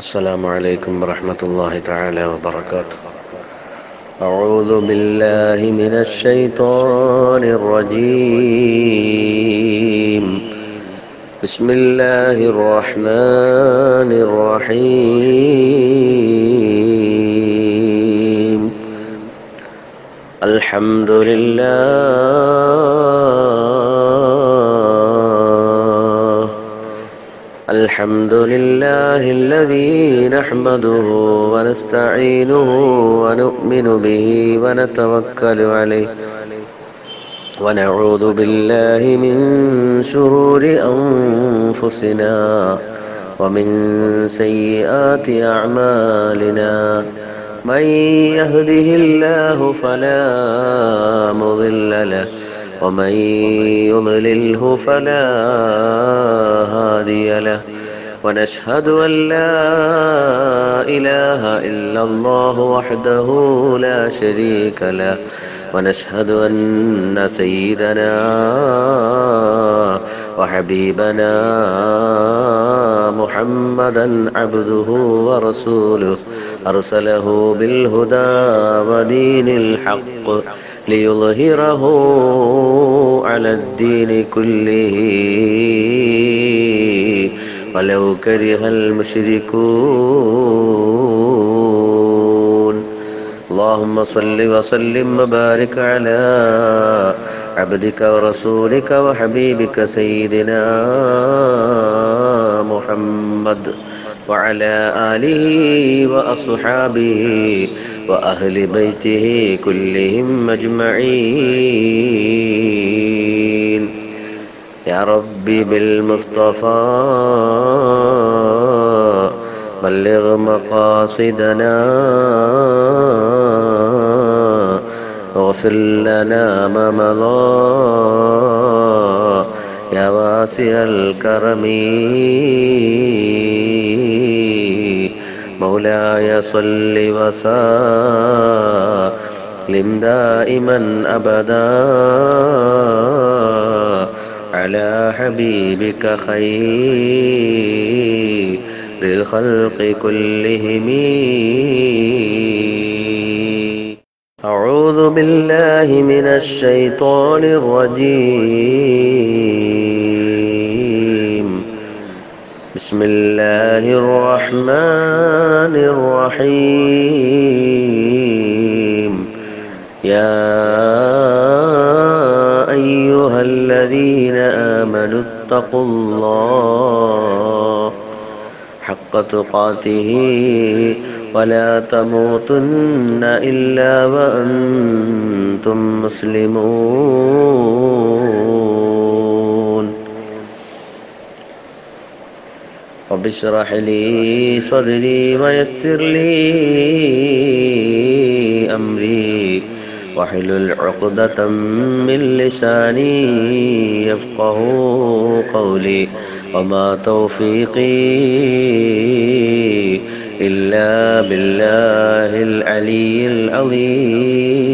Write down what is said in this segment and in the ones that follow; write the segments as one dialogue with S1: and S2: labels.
S1: السلام عليكم ورحمة الله تعالى وبركاته. أعوذ بالله من الشيطان الرجيم. بسم الله الرحمن الرحيم. الحمد لله الحمد لله الذي نحمده ونستعينه ونؤمن به ونتوكل عليه. ونعوذ بالله من شرور أنفسنا ومن سيئات أعمالنا. من يهده الله فلا مضل له ومن يضلله فلا هادي له. ونشهد أن لا إله إلا الله وحده لا شريك له ونشهد أن سيدنا وحبيبنا محمدا عبده ورسوله أرسله بالهدى ودين الحق ليظهره على الدين كله. ولو كره المشركون. اللهم صل وسلم وبارك على عبدك ورسولك وحبيبك سيدنا محمد وعلى آله وأصحابه وأهل بيته كلهم أجمعين. يا ربي بالمصطفى بلغ مقاصدنا واغفر لنا ما مضى. يا واسع الكرم مولاي صل وسلم دائما ابدا. على حبيبك خير الخلق كلهم. أعوذ بالله من الشيطان الرجيم. بسم الله الرحمن الرحيم. يا آمنوا اتقوا الله حق تقاته ولا تموتن إلا وأنتم مسلمون. رب اشرح لي صدري ويسر لي واحلل عقدة من لساني يفقه قولي وما توفيقي إلا بالله العلي العظيم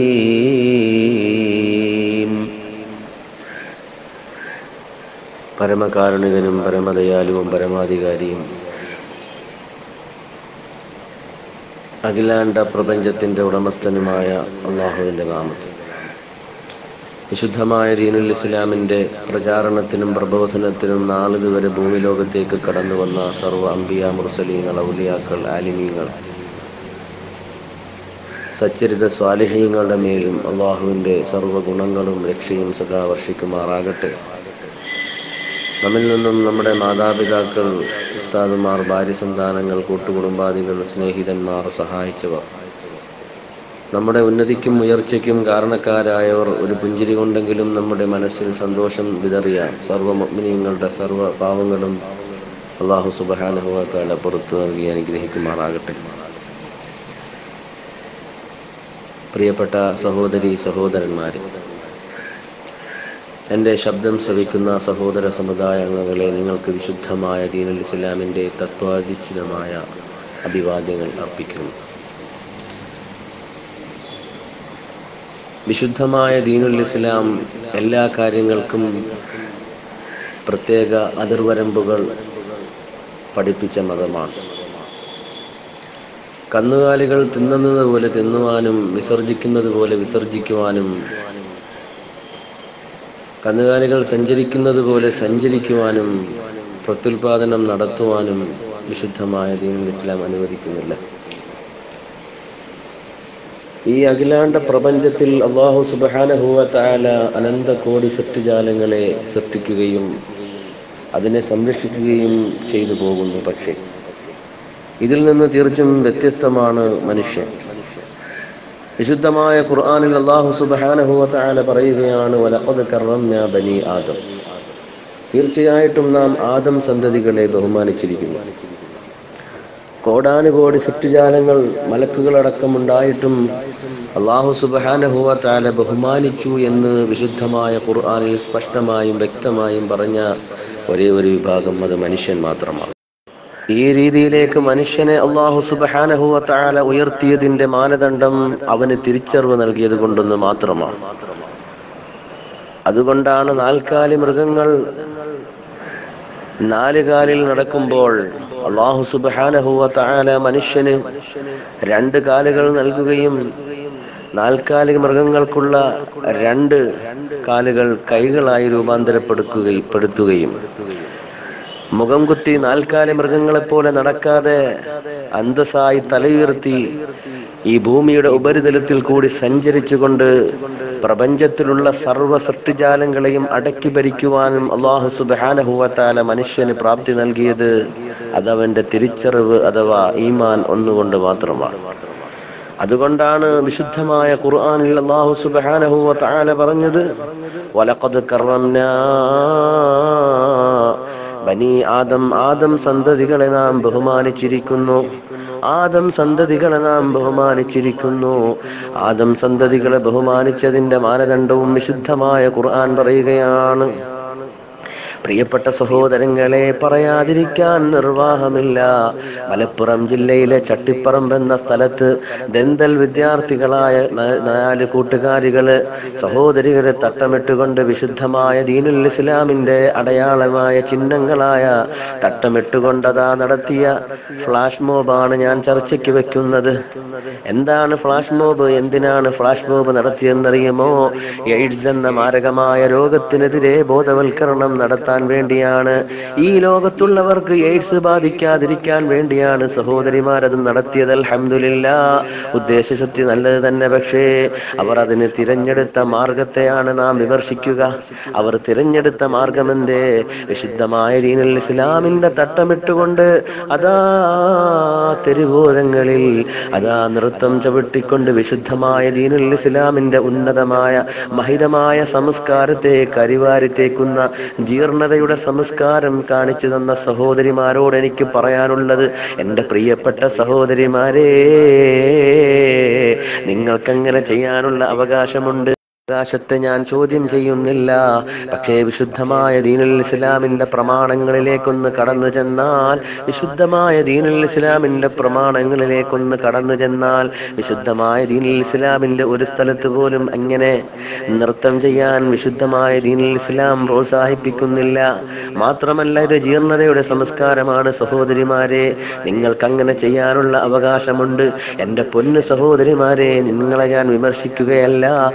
S1: പരമകാരുണികനും പരമദയാലുവും പരമാധികാരിയും അഖിലാണ്ട പ്രപഞ്ചത്തിന്റെ ഉടമസ്ഥനുമായ അള്ളാഹുവിന്റെ നാമത്തിൽ. വിശുദ്ധമായ ദീനുൽ ഇസ്ലാമിന്റെ പ്രചാരണത്തിനും പ്രബോധനത്തിനും നാളിതുവരെ ഭൂമിലോകത്തേക്ക് കടന്നു വന്ന സർവ അംബിയ മുർസലീങ്ങൾ ഔലിയാക്കൾ ആലിമീങ്ങൾ സച്ചരിത സ്വാലിഹീങ്ങളുടെ മേലും അള്ളാഹുവിന്റെ സർവ ഗുണങ്ങളും രക്ഷയും സദാ വർഷിക്കുമാറാകട്ടെ. നമ്മിൽ നിന്നും നമ്മുടെ മാതാപിതാക്കൾ ഉസ്താദുമാർ ഭാര്യ സന്താനങ്ങൾ കൂട്ടുകുടുംബാദികൾ സ്നേഹിതന്മാർ സഹായിച്ചവർ. നമ്മുടെ ഉന്നതിക്കും ഉയർച്ചയ്ക്കും കാരണക്കാരായവർ ഒരു പുഞ്ചിരി കൊണ്ടെങ്കിലും നമ്മുടെ മനസ്സിൽ സന്തോഷം വിതറിയ സർവ മുഗ്മിനീങ്ങളുടെ സർവ പാവങ്ങളും അള്ളാഹു സുബഹാനുഭവത്താല പുറത്തു നൽകി അനുഗ്രഹിക്കുമാറാകട്ടെ. പ്രിയപ്പെട്ട സഹോദരി സഹോദരന്മാരെ എന്റെ ശബ്ദം ശ്രവിക്കുന്ന സഹോദര സമുദായ അംഗങ്ങളെ നിങ്ങൾക്ക് വിശുദ്ധമായ ദീനുൽ ഇസ്ലാമിന്റെ തത്വാധിഷ്ഠിതമായ അഭിവാദ്യങ്ങൾ അർപ്പിക്കുന്നു. വിശുദ്ധമായ ദീനുൽ ഇസ്ലാം എല്ലാ കാര്യങ്ങൾക്കും പ്രത്യേക അതിർവരമ്പുകൾ പഠിപ്പിച്ച മതമാണ്. കന്നുകാലികൾ തിന്നുന്നത് പോലെ തിന്നുവാനും വിസർജിക്കുന്നത് പോലെ വിസർജിക്കുവാനും കന്നുകാലികൾ സഞ്ചരിക്കുന്നത് പോലെ സഞ്ചരിക്കുവാനും പ്രത്യുൽപാദനം നടത്തുവാനും വിശുദ്ധമായ ദീനുൽ ഇസ്ലാം അനുവദിക്കുന്നില്ല. ഈ അഖിലാണ്ട പ്രപഞ്ചത്തിൽ അള്ളാഹു സുബാനഹുവ താല അനന്ത കോടി സൃഷ്ടിജാലങ്ങളെ സൃഷ്ടിക്കുകയും അതിനെ സംരക്ഷിക്കുകയും ചെയ്തു പോകുന്നു പക്ഷേ ഇതിൽ നിന്ന് തീർച്ചും വ്യത്യസ്തമാണ് മനുഷ്യൻ. വിശുദ്ധമായ ഖുർആാനിൽ അള്ളാഹു സുബാനഹുല പറയുകയാണ് വലഖദ് ബനി ആദം. തീർച്ചയായിട്ടും നാം ആദം സന്തതികളെ ബഹുമാനിച്ചിരിക്കുന്നു. കോടാനുകോടി സൃഷ്ടിജാലങ്ങൾ മലക്കുകളടക്കമുണ്ടായിട്ടും അള്ളാഹു സുബാനഹുവ താല ബഹുമാനിച്ചു എന്ന് വിശുദ്ധമായ ഖുർആാനിൽ സ്പഷ്ടമായും വ്യക്തമായും പറഞ്ഞ ഒരേ ഒരു വിഭാഗം അത് മനുഷ്യൻ മാത്രമാണ്. ഈ രീതിയിലേക്ക് മനുഷ്യനെ അള്ളാഹു സുബാനഹുവ താഴെ ഉയർത്തിയതിന്റെ മാനദണ്ഡം അവന് തിരിച്ചറിവ് നൽകിയത് കൊണ്ടൊന്ന് മാത്രമാണ്. അതുകൊണ്ടാണ് നാൽക്കാലി മൃഗങ്ങൾ നാലുകാലിൽ നടക്കുമ്പോൾ അള്ളാഹു സുബാനഹുവ താഴെ മനുഷ്യന് രണ്ട് കാലുകൾ നൽകുകയും നാൽക്കാലി മൃഗങ്ങൾക്കുള്ള രണ്ട് കാലുകൾ കൈകളായി രൂപാന്തരപ്പെടുക്കുകയും പെടുത്തുകയും മുഖം കുത്തി നാൽക്കാലി മൃഗങ്ങളെപ്പോലെ നടക്കാതെ അന്തസ്സായി തലയുയർത്തി ഈ ഭൂമിയുടെ ഉപരിതലത്തിൽ കൂടി സഞ്ചരിച്ചുകൊണ്ട് പ്രപഞ്ചത്തിലുള്ള സർവ സൃഷ്ടിജാലങ്ങളെയും അടക്കി ഭരിക്കുവാനും അള്ളാഹു സുബാനഹുവത്താല മനുഷ്യന് പ്രാപ്തി നൽകിയത് അതവന്റെ തിരിച്ചറിവ് അഥവാ ഈമാൻ ഒന്നുകൊണ്ട് മാത്രമാണ്. അതുകൊണ്ടാണ് വിശുദ്ധമായ ഖുർആനിൽ അള്ളാഹു സുബാനഹുവത്താല പറഞ്ഞത് വലഖദ് കറംനാ ബനി ആദം ആദം സന്തതികളെ നാം ബഹുമാനിച്ചിരിക്കുന്നു. ആദം സന്തതികളെ നാം ബഹുമാനിച്ചിരിക്കുന്നു. ആദം സന്തതികളെ ബഹുമാനിച്ചതിന്റെ മാനദണ്ഡവും വിശുദ്ധമായ ഖുർആൻ പറയുകയാണ്. പ്രിയപ്പെട്ട സഹോദരങ്ങളെ പറയാതിരിക്കാൻ നിർവാഹമില്ല. മലപ്പുറം ജില്ലയിലെ ചട്ടിപ്പറമ്പ് എന്ന സ്ഥലത്ത് ദന്തൽ വിദ്യാർത്ഥികളായ നാല് കൂട്ടുകാരികൾ സഹോദരികളെ തട്ടമിട്ടുകൊണ്ട് വിശുദ്ധമായ ദീനുൽ ഇസ്ലാമിന്റെ അടയാളമായ ചിഹ്നങ്ങളായ തട്ടമിട്ടുകൊണ്ടതാ നടത്തിയ ഫ്ലാഷ് മോബാണ് ഞാൻ ചർച്ചയ്ക്ക് വെക്കുന്നത്. എന്താണ് ഫ്ലാഷ് മോബ്? എന്തിനാണ് ഫ്ലാഷ് മോബ് നടത്തിയെന്നറിയുമോ? എയ്ഡ്സ് എന്ന മാരകമായ രോഗത്തിനെതിരെ ബോധവൽക്കരണം നടത്താൻ വേണ്ടിയാണ്. ഈ ലോകത്തുള്ളവർക്ക് എയ്ഡ്സ് ബാധിക്കാതിരിക്കാൻ വേണ്ടിയാണ് സഹോദരിമാരത് നടത്തിയത്. അൽഹംദുലില്ലാ. ഉദ്ദേശശക്തി നല്ലത് തന്നെ പക്ഷേ അവർ അതിന് തിരഞ്ഞെടുത്ത മാർഗത്തെയാണ് നാം വിമർശിക്കുക. അവർ തിരഞ്ഞെടുത്ത മാർഗമെന്തേ? വിശുദ്ധമായ രീതിയിൽ ഇസ്ലാമിന്റെ തട്ടമിട്ടുകൊണ്ട് അതാ തെരുവോരങ്ങളിൽ അതാ നൃത്തം ചവിട്ടിക്കൊണ്ട് വിശുദ്ധമായ ദീനുൽ ഇസ്ലാമിന്റെ ഉന്നതമായ മഹിതമായ സംസ്കാരത്തെ കരിവാരിത്തേക്കുന്ന ജീർണതയുടെ സംസ്കാരം കാണിച്ചു തന്ന സഹോദരിമാരോട് എനിക്ക് പറയാനുള്ളത് എന്റെ പ്രിയപ്പെട്ട സഹോദരിമാരേ നിങ്ങൾക്കങ്ങനെ ചെയ്യാനുള്ള അവകാശമുണ്ട്. അവകാശത്തെ ഞാൻ ചോദ്യം ചെയ്യുന്നില്ല. പക്ഷേ വിശുദ്ധമായ ദീനുൽ ഇസ്ലാമിന്റെ പ്രമാണങ്ങളിലേക്കൊന്ന് കടന്നു ചെന്നാൽ വിശുദ്ധമായ ദീനുൽ ഇസ്ലാമിന്റെ പ്രമാണങ്ങളിലേക്കൊന്ന് കടന്നു ചെന്നാൽ വിശുദ്ധമായ ദീനുൽ ഇസ്ലാമിന്റെ ഒരു സ്ഥലത്ത് പോലും അങ്ങനെ നൃത്തം ചെയ്യാൻ വിശുദ്ധമായ ദീനുൽ ഇസ്ലാം പ്രോത്സാഹിപ്പിക്കുന്നില്ല. മാത്രമല്ല ഇത് ജീർണതയുടെ സംസ്കാരമാണ് സഹോദരിമാരെ. നിങ്ങൾക്ക് അങ്ങനെ ചെയ്യാനുള്ള അവകാശമുണ്ട്. എന്റെ പൊന്നു സഹോദരിമാരെ നിങ്ങളെ ഞാൻ വിമർശിക്കുകയല്ല.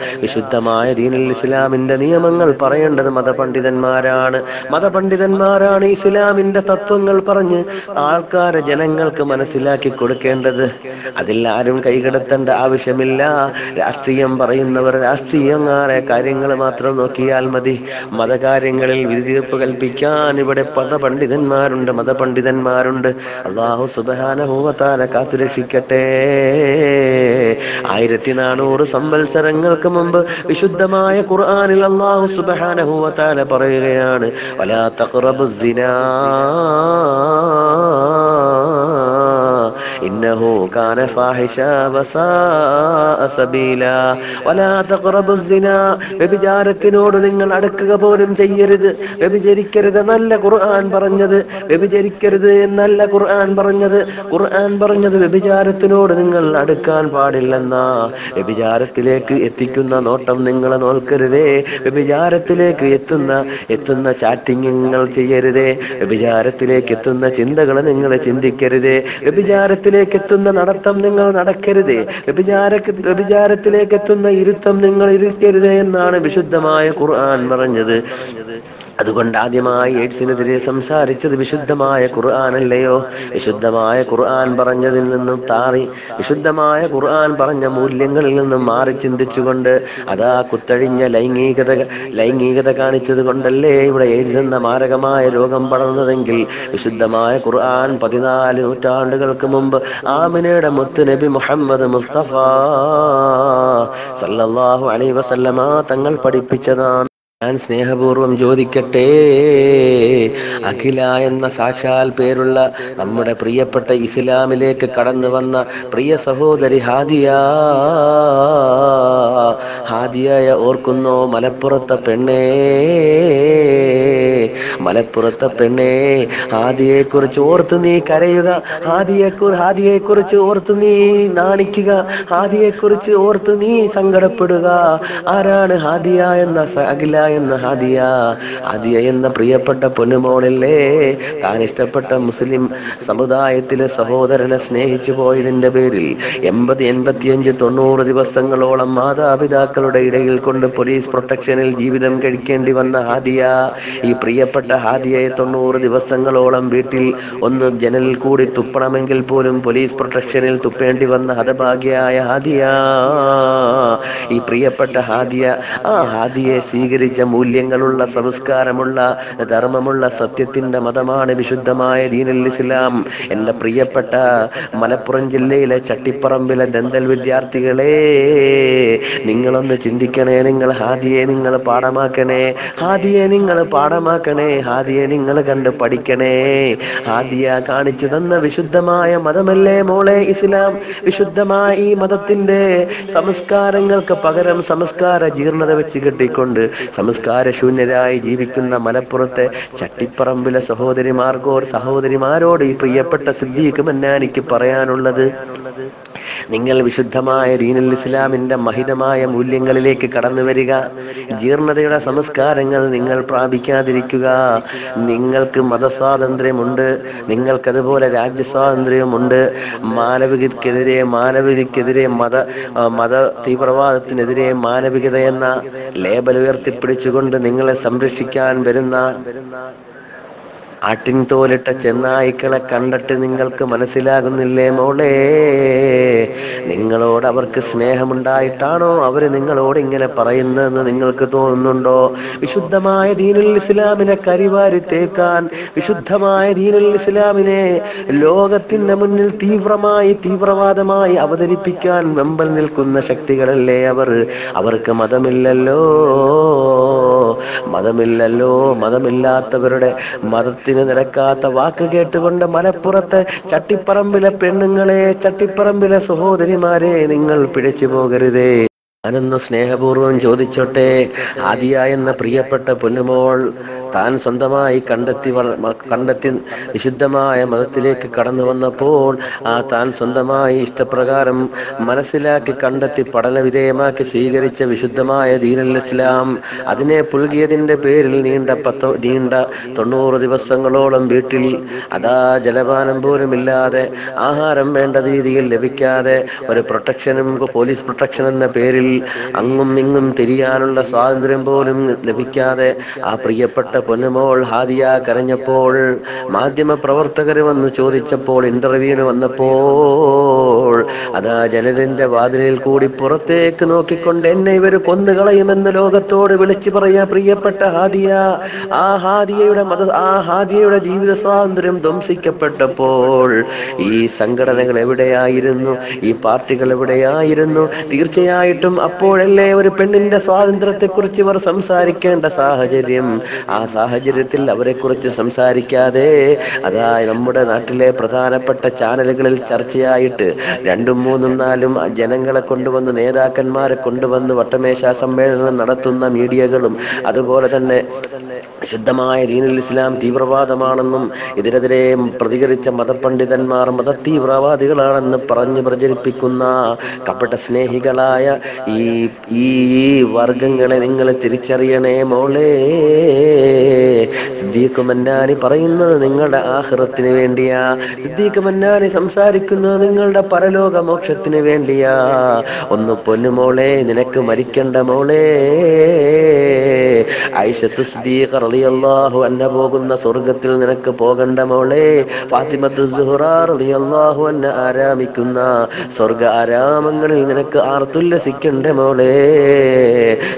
S1: വിശുദ്ധമായ ദീനുൽ ഇസ്ലാമിന്റെ നിയമങ്ങൾ പറയേണ്ടത് മതപണ്ഡിതന്മാരാണ്. മതപണ്ഡിതന്മാരാണ് ഇസ്ലാമിന്റെ തത്വങ്ങൾ പറഞ്ഞ് ആൾക്കാരെ ജനങ്ങൾക്ക് മനസ്സിലാക്കി കൊടുക്കേണ്ടത്. അതിൽ ആരും കൈകടത്തേണ്ട ആവശ്യമില്ല. രാഷ്ട്രീയം പറയുന്നവർ രാഷ്ട്രീയങ്ങാറെ കാര്യങ്ങൾ മാത്രം നോക്കിയാൽ മതി. മതകാര്യങ്ങളിൽ വിധി തീർപ്പ് കൽപ്പിക്കാൻ ഇവിടെ മതപണ്ഡിതന്മാരുണ്ട് മതപണ്ഡിതന്മാരുണ്ട്. അള്ളാഹു സുബാനഹൂവത്താല കാത്തുരക്ഷിക്കട്ടെ. ആയിരത്തി നാനൂറ് സംവത്സരങ്ങൾക്ക് മുമ്പ് വിശുദ്ധമായ ഖുർആനിൽ അള്ളാഹു സുബ്ഹാനഹു വതആല പറയുകയാണ് വലാ തഖറബു സിനാ ഇന്നഹു കാന ഫാഹിഷ വസാഅ സബീല. വലാ തഖറബു الزنا വ്യഭിചാരത്തിനോട് നിങ്ങൾ അടുക്കുക പോലും ചെയ്യരുത്. വ്യഭിചരിക്കരുത് നല്ല ഖുർആൻ പറഞ്ഞത്. വ്യഭിചരിക്കരുത് എന്നല്ല ഖുർആൻ പറഞ്ഞത്. ഖുർആൻ പറഞ്ഞത് വ്യഭിചാരത്തിനോട് നിങ്ങൾ അടുക്കാൻ പാടില്ലെന്നാ. വ്യഭിചാരത്തിലേക്ക് എത്തിക്കുന്ന നോട്ടം നിങ്ങൾ നോൽക്കരുതേ. വ്യഭിചാരത്തിലേക്ക് എത്തുന്ന എത്തുന്ന ചാറ്റിംഗ് നിങ്ങൾ ചെയ്യരുതേ. വ്യഭിചാരത്തിലേക്ക് എത്തുന്ന ചിന്തകൾ നിങ്ങൾ ചിന്തിക്കരുതേ. വ്യഭിചാരത്തിലേക്ക് വ്യഭിചാരത്തിലേക്ക് എത്തുന്ന നടത്തം നിങ്ങൾ നടക്കരുത്. വ്യഭിചാര വ്യഭിചാരത്തിലേക്ക് എത്തുന്ന ഇരുത്തം നിങ്ങൾ ഇരിക്കരുത് എന്നാണ് വിശുദ്ധമായ ഖുർആൻ പറഞ്ഞത്. അതുകൊണ്ട് ആദ്യമായി എയ്ഡ്സിനെതിരെ സംസാരിച്ചത് വിശുദ്ധമായ ഖുർആാനല്ലയോ? വിശുദ്ധമായ ഖുർആൻ പറഞ്ഞതിൽ നിന്നും താറി വിശുദ്ധമായ ഖുർആൻ പറഞ്ഞ മൂല്യങ്ങളിൽ നിന്നും മാറി ചിന്തിച്ചുകൊണ്ട് അതാ കുത്തഴിഞ്ഞ ലൈംഗികത ലൈംഗികത കാണിച്ചത് കൊണ്ടല്ലേ ഇവിടെ എയ്ഡ്സ് എന്ന മാരകമായ രോഗം പടർന്നതെങ്കിൽ? വിശുദ്ധമായ ഖുർആൻ പതിനാല് നൂറ്റാണ്ടുകൾക്ക് മുമ്പ് ആമിനയുടെ മുത്ത് നബി മുഹമ്മദ് മുസ്തഫ സല്ലല്ലാഹു അലൈഹി വസല്ലമ തങ്ങൾ പഠിപ്പിച്ചതാണ്. ഞാൻ സ്നേഹപൂർവം ചോദിക്കട്ടെ? അഖില എന്ന സാക്ഷാൽ പേരുള്ള നമ്മുടെ പ്രിയപ്പെട്ട ഇസ്ലാമിലേക്ക് കടന്നു വന്ന പ്രിയ സഹോദരി ഹാദിയ. ഹാദിയായ ഓർക്കുന്നോ മലപ്പുറത്തെ പെണ്ണേ. മലപ്പുറത്തെ പെണ്ണേ ഹാദിയെക്കുറിച്ച് ഓർത്ത് നീ കരയുക. ഹാദിയെ ഹാദിയെക്കുറിച്ച് ഓർത്ത് നീ നാണിക്കുക. ഹാദിയെക്കുറിച്ച് ഓർത്ത് നീ സങ്കടപ്പെടുക. ആരാണ് ഹാദിയ എന്ന അഖില എന്ന ഹാദിയ. ഹാദിയ എന്ന പ്രിയപ്പെട്ട പൊന്നുമോളല്ലേ. താൻ ഇഷ്ടപ്പെട്ട മുസ്ലിം സമുദായത്തിലെ സഹോദരനെ സ്നേഹിച്ചു പോയതിന്റെ പേരിൽ എൺപത് എൺപത്തിയഞ്ച് തൊണ്ണൂറ് ദിവസങ്ങളോളം മാതാപിതാക്കളുടെ ഇടയിൽ കൊണ്ട് പോലീസ് പ്രൊട്ടക്ഷനിൽ ജീവിതം കഴിക്കേണ്ടി വന്ന ഹാദിയ. ഈ പ്രിയപ്പെട്ട ഹാദിയയെ തൊണ്ണൂറ് ദിവസങ്ങളോളം വീട്ടിൽ ഒന്ന് ജനലിൽ കൂടി തുപ്പണമെങ്കിൽ പോലും പോലീസ് പ്രൊട്ടക്ഷനിൽ തുപ്പേണ്ടി വന്ന ഹതഭാഗ്യയായ ഹാദിയ. ഈ പ്രിയപ്പെട്ട ഹാദിയ ആ ഹാദിയെ സ്വീകരിച്ച മൂല്യങ്ങളുള്ള സംസ്കാരമുള്ള ധർമ്മമുള്ള സത്യത്തിന്റെ മതമാണ് വിശുദ്ധമായ ദീനുൽ ഇസ്ലാം. എന്റെ പ്രിയപ്പെട്ട മലപ്പുറം ജില്ലയിലെ ചട്ടിപ്പറമ്പിലെ ദന്തൽ വിദ്യാർത്ഥികളെ നിങ്ങളൊന്ന് ചിന്തിക്കണേ നിങ്ങൾ ഹാദിയെ നിങ്ങൾ പാഠമാക്കണേ ഹാദിയെ നിങ്ങൾ പാഠമാക്കണേ ഹാദിയെ നിങ്ങൾ കണ്ട് പഠിക്കണേ. ഹാദിയ കാണിച്ചു തന്ന വിശുദ്ധമായ മതമല്ലേ മോളെ ഇസ്ലാം? വിശുദ്ധമായ ഈ മതത്തിന്റെ സംസ്കാരങ്ങൾക്ക് പകരം സംസ്കാര ജീർണത വെച്ച് കെട്ടിക്കൊണ്ട് സംസ്കാര ശൂന്യരായി ജീവിക്കുന്ന മലപ്പുറത്തെ ചട്ടിപ്പറമ്പിലെ സഹോദരിമാർക്കോ സഹോദരിമാരോട് ഈ പ്രിയപ്പെട്ട സിദ്ദീഖ് മന്നാനിക്ക് പറയാനുള്ളത് നിങ്ങൾ വിശുദ്ധമായ ദീനുൽ ഇസ്ലാമിന്റെ മഹിതമായ മൂല്യങ്ങളിലേക്ക് കടന്നു വരിക. ജീർണതയുടെ സംസ്കാരങ്ങൾ നിങ്ങൾ പ്രാപിക്കാതിരിക്കുക. നിങ്ങൾക്ക് മതസ്വാതന്ത്ര്യമുണ്ട്. നിങ്ങൾക്കതുപോലെ രാജ്യസ്വാതന്ത്ര്യമുണ്ട്. മാനവികതക്കെതിരെ മാനവികതക്കെതിരെ മത മത തീവ്രവാദത്തിനെതിരെ മാനവികത എന്ന ലേബൽ ഉയർത്തിപ്പിടിച്ചുകൊണ്ട് നിങ്ങളെ സംരക്ഷിക്കാൻ വരുന്ന ആട്ടിൻ തോലിട്ട ചെന്നായ്ക്കളെ കണ്ടിട്ട് നിങ്ങൾക്ക് മനസ്സിലാകുന്നില്ലേ മോളെ? നിങ്ങളോട് അവർക്ക് സ്നേഹമുണ്ടായിട്ടാണോ അവർ നിങ്ങളോട് ഇങ്ങനെ പറയുന്നതെന്ന് നിങ്ങൾക്ക് തോന്നുന്നുണ്ടോ? വിശുദ്ധമായ ദീനുൽ ഇസ്ലാമിനെ കരിവാരി തേക്കാൻ വിശുദ്ധമായ ദീനുൽ ഇസ്ലാമിനെ ലോകത്തിന്റെ മുന്നിൽ തീവ്രമായി തീവ്രവാദമായി അവതരിപ്പിക്കാൻ വെമ്പൽ നിൽക്കുന്ന ശക്തികളല്ലേ അവർ? അവർക്ക് മതമില്ലല്ലോ. മതമില്ലല്ലോ മതമില്ലാത്തവരുടെ മതത്തിന് നിരക്കാത്ത വാക്ക് കേട്ടുകൊണ്ട് മലപ്പുറത്തെ ചട്ടിപ്പറമ്പിലെ പെണ്ണുങ്ങളെ ചട്ടിപ്പറമ്പിലെ സഹോദരിമാരെ നിങ്ങൾ പിഴച്ചു പോകരുതേ. ഞാനൊന്ന് സ്നേഹപൂർവം ചോദിച്ചോട്ടെ. ആദിയ എന്ന പ്രിയപ്പെട്ട പൊന്നുമോൾ താൻ സ്വന്തമായി കണ്ടെത്തി കണ്ടെത്തി വിശുദ്ധമായ മതത്തിലേക്ക് കടന്നു വന്നപ്പോൾ ആ താൻ സ്വന്തമായി ഇഷ്ടപ്രകാരം മനസ്സിലാക്കി കണ്ടെത്തി പഠനവിധേയമാക്കി സ്വീകരിച്ച വിശുദ്ധമായ ദീനുൽ ഇസ്ലാം അതിനെ പുൽകിയതിന്റെ പേരിൽ നീണ്ട പത്ത് നീണ്ട തൊണ്ണൂറ് ദിവസങ്ങളോളം വീട്ടിൽ അതാ ജലപാനം പോലും ഇല്ലാതെ ആഹാരം വേണ്ട രീതിയിൽ ലഭിക്കാതെ ഒരു പ്രൊട്ടക്ഷനും പോലീസ് പ്രൊട്ടക്ഷൻ എന്ന പേരിൽ അങ്ങും ഇങ്ങും തിരിയാനുള്ള സ്വാതന്ത്ര്യം പോലും ലഭിക്കാതെ ആ പ്രിയപ്പെട്ട പൊന്നുമോൾ ഹാദിയ കരഞ്ഞപ്പോൾ മാധ്യമ പ്രവർത്തകർ വന്ന് ചോദിച്ചപ്പോൾ ഇന്റർവ്യൂവിന് വന്നപ്പോൾ അതാ ജനലിന്റെ വാതിലിൽ കൂടി പുറത്തേക്ക് നോക്കിക്കൊണ്ട് എന്നെ ഇവർ കൊന്നുകളയുമെന്ന് ലോകത്തോട് വിളിച്ചു പറയാ പ്രിയപ്പെട്ട ഹാദിയ. ആ ഹാദിയയുടെ മത ആ ഹാദിയയുടെ ജീവിത സ്വാതന്ത്ര്യം ധ്വംസിക്കപ്പെട്ടപ്പോൾ ഈ സംഘടനകൾ എവിടെയായിരുന്നു? ഈ പാർട്ടികൾ എവിടെയായിരുന്നു? തീർച്ചയായിട്ടും അപ്പോഴല്ലേ ഒരു പെണ്ണിന്റെ സ്വാതന്ത്ര്യത്തെക്കുറിച്ച് ഇവർ സംസാരിക്കേണ്ട സാഹചര്യം? ആ സാഹചര്യത്തിൽ അവരെ കുറിച്ച് സംസാരിക്കാതെ അതാ നമ്മുടെ നാട്ടിലെ പ്രധാനപ്പെട്ട ചാനലുകളിൽ ചർച്ചയായിട്ട് രണ്ടും മൂന്നും നാലും ജനങ്ങളെ കൊണ്ടുവന്ന് നേതാക്കന്മാരെ കൊണ്ടുവന്ന് വട്ടമേശ സമ്മേളനം നടത്തുന്ന മീഡിയകളും അതുപോലെ തന്നെ ശുദ്ധമായ ദീനുൽ ഇസ്ലാം തീവ്രവാദമാണെന്നും ഇതിനെതിരെ പ്രതികരിച്ച മതപണ്ഡിതന്മാർ മതതീവ്രവാദികളാണെന്ന് പറഞ്ഞ് പ്രചരിപ്പിക്കുന്ന കപട സ്നേഹികളായ ഈ ഈ വർഗങ്ങളെ നിങ്ങൾ തിരിച്ചറിയണേ മോളെ. സിദ്ദീഖ് മന്നാനി പറയുന്നത് നിങ്ങളുടെ ആഹ്റത്തിന് വേണ്ടിയാ. സിദ്ദീഖ് മന്നാനി സംസാരിക്കുന്നത് നിങ്ങളുടെ പരലോക മോക്ഷത്തിന് വേണ്ടിയാ. ഒന്ന് പൊന്നുമോളെ നിനക്ക് മരിക്കണ്ട മോളെ. റളിയല്ലാഹു അൻഹ പോകുന്ന സ്വർഗത്തിൽ നിനക്ക് പോകണ്ട മോളെ. ഫാത്തിമത്ത് സുഹറ റളിയല്ലാഹു അൻഹ ആരാമിക്കുന്ന സ്വർഗ ആരാമങ്ങളിൽ നിനക്ക് ആർത്തുല്ലസിക്കണ്ട മോളെ.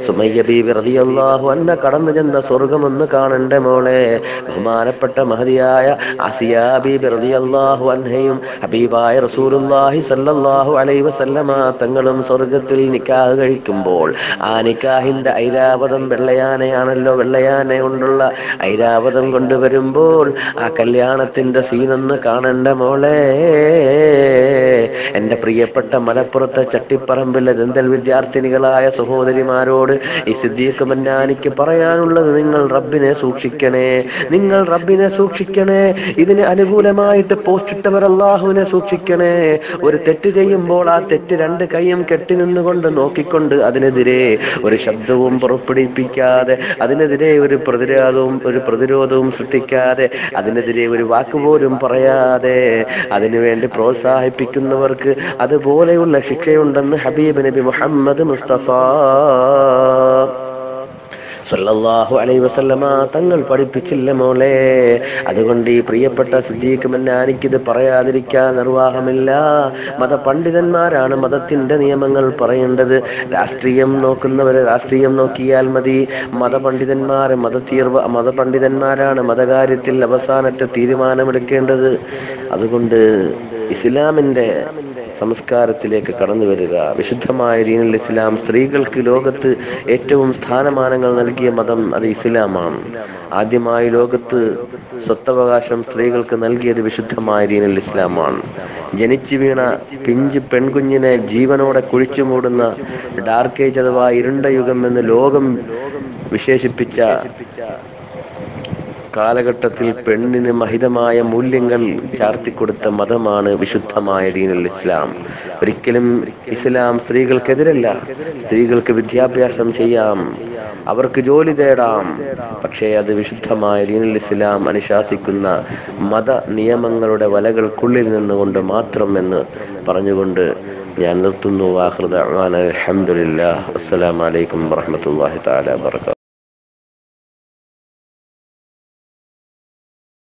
S1: സുമയ്യ ബീവി റളിയല്ലാഹു അന്ന കടന്നു ചെന്ന സ്വർഗമൊന്ന് കാണണ്ട മോളെ. ബഹുമാനപ്പെട്ട മഹതിയായ ആസിയ ബീബി റളിയല്ലാഹു അൻഹയും ഹബീബായ റസൂലുള്ളാഹി സല്ലല്ലാഹു അലൈഹി വസല്ലമ തങ്ങളും സ്വർഗത്തിൽ നിക്കാഹ് കഴിക്കുമ്പോൾ ആ നിക്കാഹിന്റെ ഐരാവതം വെള്ളയാനയാണല്ലോ വെള്ളയാന കൊണ്ടുള്ള ഐരാവതം കൊണ്ടുവരുമ്പോൾ ആ കല്യാണത്തിന്റെ സീനൊന്ന് കാണണ്ട മോളെ. എന്റെ പ്രിയപ്പെട്ട മലപ്പുറത്തെ ചട്ടിപ്പറമ്പിലെ ദന്തൽ വിദ്യാർത്ഥിനികളായ സഹോദരിമാരോട് ഈ സിദ്ദീഖ് മന്നാനിക്ക് പറയാനുള്ളത് നിങ്ങൾ റബ്ബിനെ സൂക്ഷിക്കണേ നിങ്ങൾ റബ്ബിനെ സൂക്ഷിക്കണേ ഇതിന് അനുകൂലമായിട്ട് പോസ്റ്റ് അള്ളാഹുവിനെ സൂക്ഷിക്കണേ. ഒരു തെറ്റ് ചെയ്യുമ്പോൾ ആ തെറ്റ് രണ്ട് കൈയും കെട്ടി നിന്നുകൊണ്ട് നോക്കിക്കൊണ്ട് അതിനെതിരെ ഒരു ശബ്ദവും പുറപ്പെടുവിപ്പിക്കാതെ അതിനെതിരെ ഒരു പ്രതിരോധവും ഒരു പ്രതിരോധവും സൃഷ്ടിക്കാതെ അതിനെതിരെ ഒരു വാക്കുപോലും പറയാതെ അതിനുവേണ്ടി പ്രോത്സാഹിപ്പിക്കുന്നവർക്ക് അതുപോലെയുള്ള ശിക്ഷയുണ്ടെന്ന് ഹബീബ് നബി മുഹമ്മദ് മുസ്തഫ. സല്ലല്ലാഹു അലൈ വസല്ലമ തങ്ങൾ പഠിപ്പിച്ചില്ല മോളെ. അതുകൊണ്ട് ഈ പ്രിയപ്പെട്ട സിദ്ദീഖ് മന്നാനിക്കിത് പറയാതിരിക്കാൻ നിർവാഹമില്ല. മതപണ്ഡിതന്മാരാണ് മതത്തിന്റെ നിയമങ്ങൾ പറയേണ്ടത്. രാഷ്ട്രീയം നോക്കുന്നവരെ രാഷ്ട്രീയം നോക്കിയാൽ മതി. മതപണ്ഡിതന്മാരെ മതതീർവ മതപണ്ഡിതന്മാരാണ് മതകാര്യത്തിൽ അവസാനത്തെ തീരുമാനമെടുക്കേണ്ടത്. അതുകൊണ്ട് ഇസ്ലാമിന്റെ സംസ്കാരത്തിലേക്ക് കടന്നു വരിക. വിശുദ്ധമായ ദീനുൽ ഇസ്ലാം സ്ത്രീകൾക്ക് ലോകത്ത് ഏറ്റവും സ്ഥാനമാനങ്ങൾ നൽകിയ മതം അത് ഇസ്ലാമാണ്. ആദ്യമായി ലോകത്ത് സ്വത്തവകാശം സ്ത്രീകൾക്ക് നൽകിയത് വിശുദ്ധമായ ദീനുൽ ഇസ്ലാമാണ്. ജനിച്ചു വീണ പിഞ്ച് പെൺകുഞ്ഞിനെ ജീവനോടെ കുഴിച്ചു മൂടുന്ന ഡാർക്ക് ഏജ് അഥവാ ഇരുണ്ട യുഗം എന്ന് ലോകം വിശേഷിപ്പിച്ച കാലഘട്ടത്തിൽ പെണ്ണിന് മഹിതമായ മൂല്യങ്ങൾ ചാർത്തിക്കൊടുത്ത മതമാണ് വിശുദ്ധമായ ദീനുൽ ഇസ്ലാം. ഒരിക്കലും ഇസ്ലാം സ്ത്രീകൾക്കെതിരല്ല. സ്ത്രീകൾക്ക് വിദ്യാഭ്യാസം ചെയ്യാം. അവർക്ക് ജോലി തേടാം. പക്ഷേ അത് വിശുദ്ധമായ ദീനുൽ ഇസ്ലാം അനുശാസിക്കുന്ന മത നിയമങ്ങളുടെ വലകൾക്കുള്ളിൽ നിന്നുകൊണ്ട് മാത്രം എന്ന് പറഞ്ഞുകൊണ്ട് ഞാൻ നിർത്തുന്നു. വാഹൃദ അലഹമുല്ലാ അസ്സലാമലൈക്കും വറഹമത്തല്ലാഹി താല വർക്കാത്തു